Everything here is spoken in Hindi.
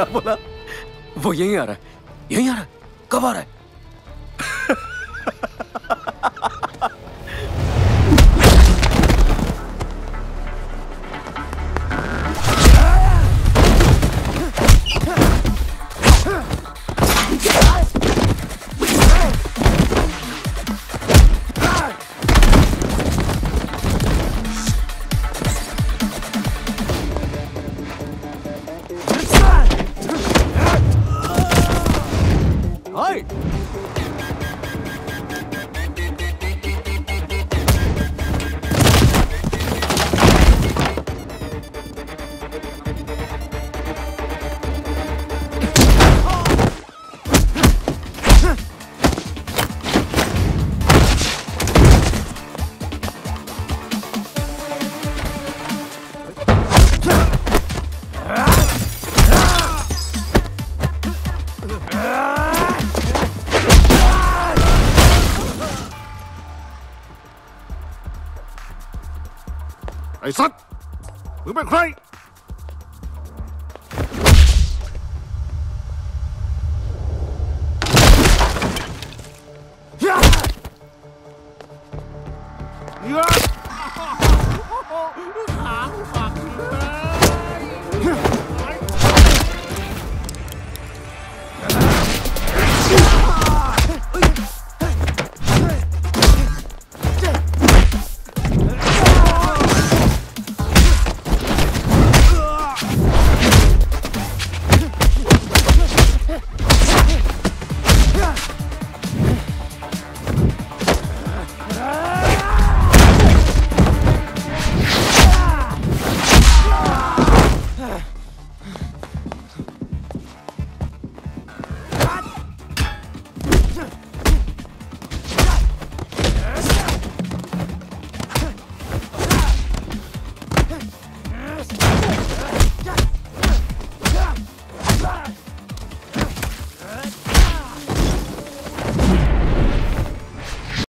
क्या बोला? वो यहीं आ रहा है। यहीं आ रहा है? कब आ रहा है? ไอ้สัตว์มึงเป็นใคร